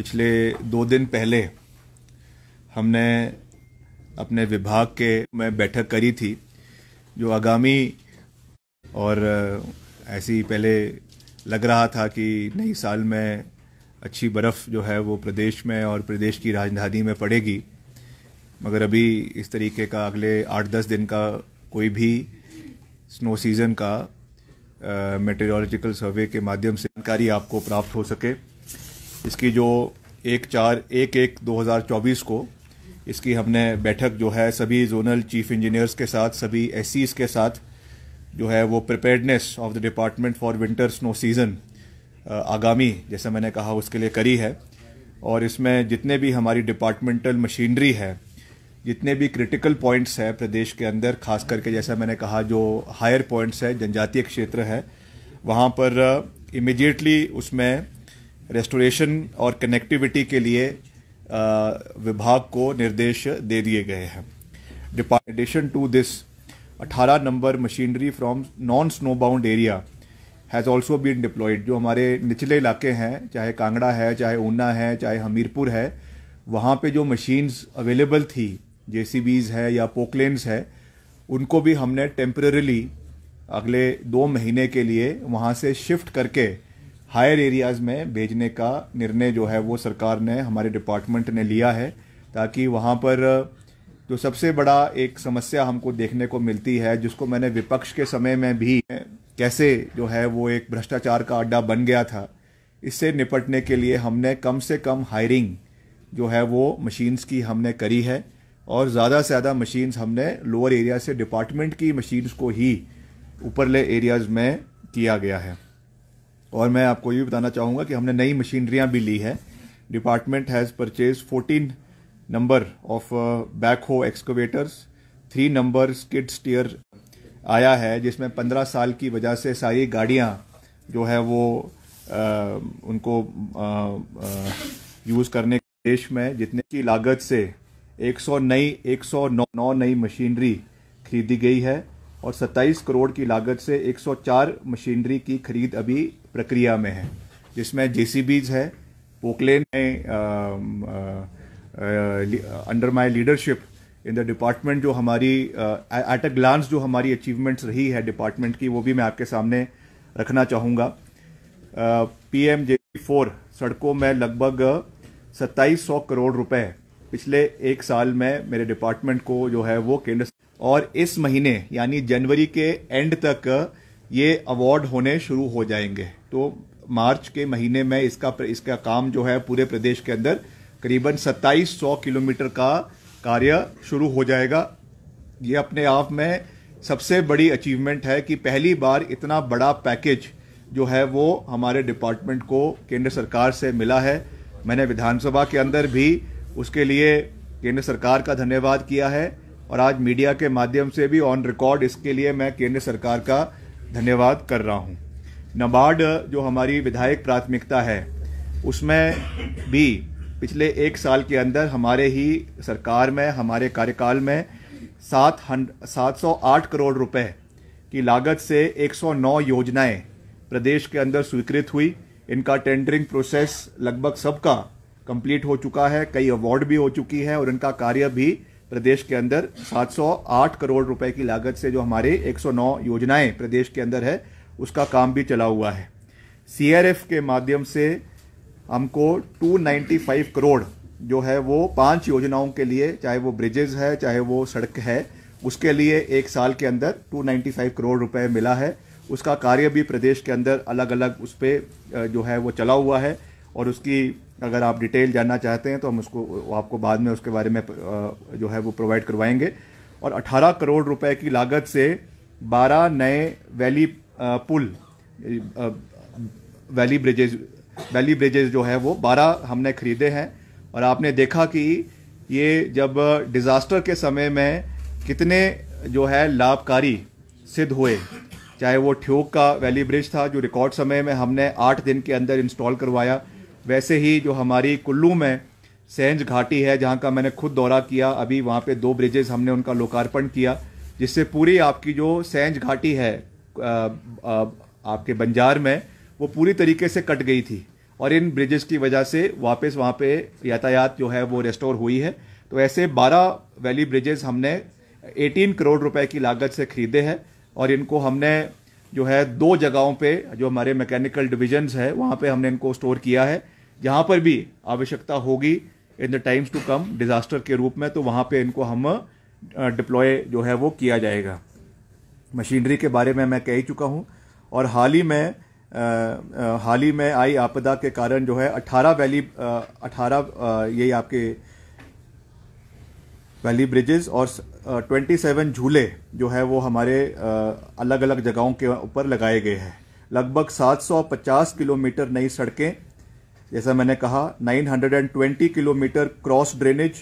पिछले दो दिन पहले हमने अपने विभाग के में बैठक करी थी, जो आगामी और ऐसी पहले लग रहा था कि नई साल में अच्छी बर्फ़ जो है वो प्रदेश में और प्रदेश की राजधानी में पड़ेगी। मगर अभी इस तरीके का अगले आठ दस दिन का कोई भी स्नो सीज़न का मेटेरियोलॉजिकल सर्वे के माध्यम से जानकारी आपको प्राप्त हो सके। इसकी जो एक चार, एक एक 2024 को इसकी हमने बैठक जो है सभी जोनल चीफ इंजीनियर्स के साथ, सभी एस के साथ जो है वो preparedness of the department for winter snow season आगामी जैसा मैंने कहा उसके लिए करी है। और इसमें जितने भी हमारी डिपार्टमेंटल मशीनरी है, जितने भी क्रिटिकल पॉइंट्स है प्रदेश के अंदर, खास करके जैसा मैंने कहा जो हायर पॉइंट्स है, जनजातीय क्षेत्र है, वहाँ पर इमिजिएटली उसमें रेस्टोरेशन और कनेक्टिविटी के लिए विभाग को निर्देश दे दिए गए हैं। Deputation to this 18 number machinery from non snow bound area has also been deployed जो हमारे निचले इलाके हैं, चाहे कांगड़ा है, चाहे ऊना है, चाहे हमीरपुर है, वहाँ पे जो मशीन्स अवेलेबल थी जेसीबीज है या पोकलेन्स है, उनको भी हमने टेम्पररीली अगले दो महीने के लिए वहाँ से शिफ्ट करके हायर एरियाज़ में भेजने का निर्णय जो है वो सरकार ने, हमारे डिपार्टमेंट ने लिया है, ताकि वहाँ पर जो सबसे बड़ा एक समस्या हमको देखने को मिलती है, जिसको मैंने विपक्ष के समय में भी कैसे जो है वो एक भ्रष्टाचार का अड्डा बन गया था, इससे निपटने के लिए हमने कम से कम हायरिंग जो है वो मशीन्स की हमने करी है, और ज़्यादा से ज़्यादा मशीन्स हमने लोअर एरिया से डिपार्टमेंट की मशीन्स को ही, ऊपरले एरियाज़ में किया गया है। और मैं आपको ये बताना चाहूँगा कि हमने नई मशीनरियाँ भी ली है। Department has purchase 14 number of backhoe excavators three number skid steer आया है जिसमें पंद्रह साल की वजह से सारी गाड़ियाँ जो है वो आ, उनको यूज़ करने के देश में जितने की लागत से 100 नई 109 नई मशीनरी खरीदी गई है और 27 करोड़ की लागत से 104 मशीनरी की खरीद अभी प्रक्रिया में है। जिसमें जेसीबीज है पोकलेन में under my leadership in the department जो हमारी एट अ ग्लांस जो हमारी अचीवमेंट्स रही है डिपार्टमेंट की, वो भी मैं आपके सामने रखना चाहूँगा। पी एम जे फोर सड़कों में लगभग सत्ताईस सौ करोड़ रुपए पिछले एक साल में मेरे डिपार्टमेंट को जो है वो केंद्र और इस महीने, यानी जनवरी के एंड तक ये अवार्ड होने शुरू हो जाएँगे। तो मार्च के महीने में इसका इसका काम जो है पूरे प्रदेश के अंदर करीबन सत्ताईस सौ किलोमीटर का कार्य शुरू हो जाएगा। ये अपने आप में सबसे बड़ी अचीवमेंट है कि पहली बार इतना बड़ा पैकेज जो है वो हमारे डिपार्टमेंट को केंद्र सरकार से मिला है। मैंने विधानसभा के अंदर भी उसके लिए केंद्र सरकार का धन्यवाद किया है और आज मीडिया के माध्यम से भी ऑन रिकॉर्ड इसके लिए मैं केंद्र सरकार का धन्यवाद कर रहा हूँ। नबार्ड, जो हमारी विधायक प्राथमिकता है, उसमें भी पिछले एक साल के अंदर हमारे ही सरकार में, हमारे कार्यकाल में सात सात सौ आठ करोड़ रुपए की लागत से 109 योजनाएँ प्रदेश के अंदर स्वीकृत हुई। इनका टेंडरिंग प्रोसेस लगभग सबका कंप्लीट हो चुका है, कई अवार्ड भी हो चुकी है और इनका कार्य भी प्रदेश के अंदर 708 करोड़ रुपए की लागत से जो हमारे 109 योजनाएँ प्रदेश के अंदर है उसका काम भी चला हुआ है। सीआरएफ के माध्यम से हमको 295 करोड़ जो है वो पाँच योजनाओं के लिए, चाहे वो ब्रिजेज है, चाहे वो सड़क है, उसके लिए एक साल के अंदर 295 करोड़ रुपए मिला है। उसका कार्य भी प्रदेश के अंदर अलग अलग उस पर जो है वो चला हुआ है। और उसकी अगर आप डिटेल जानना चाहते हैं तो हम उसको आपको बाद में उसके बारे में जो है वो प्रोवाइड करवाएँगे। और 18 करोड़ रुपए की लागत से 12 नए वैली पुल वैली ब्रिजेज वैली ब्रिजेज जो है वो बारह हमने खरीदे हैं। और आपने देखा कि ये जब डिज़ास्टर के समय में कितने जो है लाभकारी सिद्ध हुए, चाहे वो ठ्योक का वैली ब्रिज था जो रिकॉर्ड समय में हमने आठ दिन के अंदर इंस्टॉल करवाया, वैसे ही जो हमारी कुल्लू में सेंज घाटी है, जहाँ का मैंने खुद दौरा किया, अभी वहाँ पे दो ब्रिजेज हमने उनका लोकार्पण किया, जिससे पूरी आपकी जो सेंज घाटी है आपके बंजार में, वो पूरी तरीके से कट गई थी। और इन ब्रिजेस की वजह से वापस वहाँ पे यातायात जो है वो रेस्टोर हुई है। तो ऐसे 12 वैली ब्रिजेस हमने 18 करोड़ रुपए की लागत से खरीदे हैं और इनको हमने जो है दो जगहों पे, जो हमारे मैकेनिकल डिविजन्स है, वहाँ पे हमने इनको स्टोर किया है। जहाँ पर भी आवश्यकता होगी in the times to come disaster के रूप में तो वहाँ पे इनको हम डिप्लॉय जो है वो किया जाएगा। मशीनरी के बारे में मैं कह ही चुका हूँ। और हाल ही में हाल ही में आई आपदा के कारण जो है 18 वैली 18 यही आपके वैली ब्रिजेस और ट्वेंटी सेवन झूले जो है वो हमारे अलग अलग जगहों के ऊपर लगाए गए हैं। लगभग 750 किलोमीटर नई सड़कें, जैसा मैंने कहा 920 किलोमीटर क्रॉस ड्रेनेज